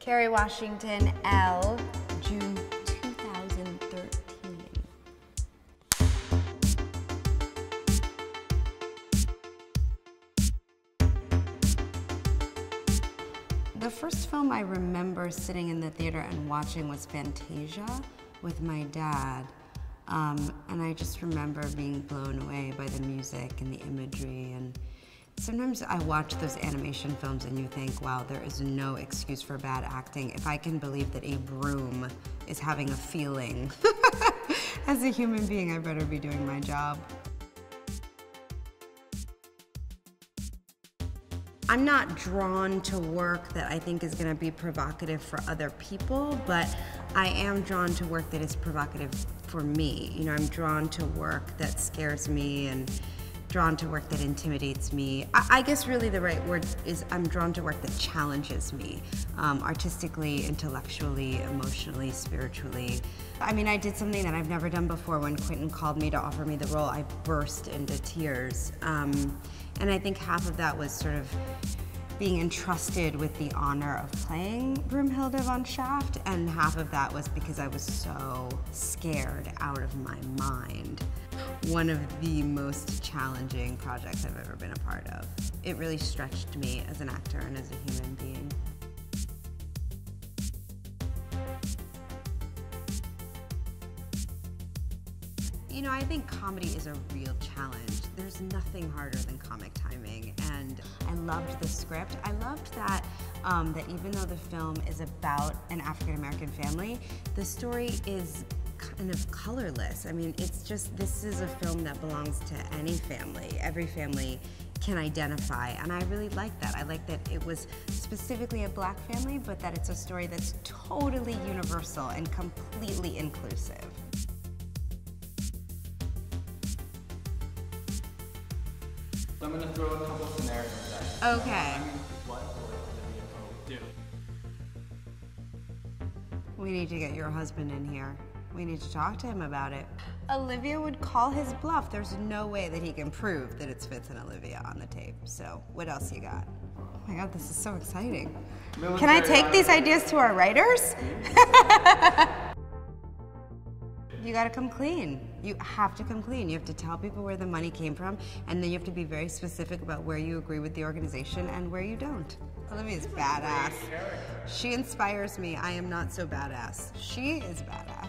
Kerry Washington, ELLE, June 2013. The first film I remember sitting in the theater and watching was Fantasia with my dad. Um, and I just remember being blown away by the music and the imagery and Sometimes I watch those animation films and you think, wow, there is no excuse for bad acting. If I can believe that a broom is having a feeling, as a human being, I better be doing my job. I'm not drawn to work that I think is gonna be provocative for other people, but I am drawn to work that is provocative for me. You know, I'm drawn to work that scares me and drawn to work that intimidates me. I, I, guess really the right word is I'm drawn to work that challenges me, um, artistically, intellectually, emotionally, spiritually. I mean, I did something that I've never done before. When Quentin called me to offer me the role, I burst into tears. Um, and I think half of that was sort of being entrusted with the honor of playing Broomhilda von Shaft, and half of that was because I was so scared out of my mind one of the most challenging projects I've ever been a part of. It really stretched me as an actor and as a human being. You know, I think comedy is a real challenge. There's nothing harder than comic timing, and loved the script. I loved that um, that even though the film is about an African American family, the story is kind of colorless. I mean, it's just, this is a film that belongs to any family. Every family can identify, and I really like that. I like that it was specifically a black family, but that it's a story that's totally universal and completely inclusive. I'm gonna throw a couple scenarios at you. Okay. What will Olivia do? We need to get your husband in here. We need to talk to him about it. Olivia would call his bluff. There's no way that he can prove that it's Fitz and Olivia on the tape. So, what else you got? Oh my god, this is so exciting. Can I take these ideas to our writers? Mm-hmm. you gotta come clean. You have to come clean. You have to tell people where the money came from, and then you have to be very specific about where you agree with the organization and where you don't. Olivia's badass. She inspires me. I am not so badass. She is badass.